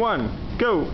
one, go.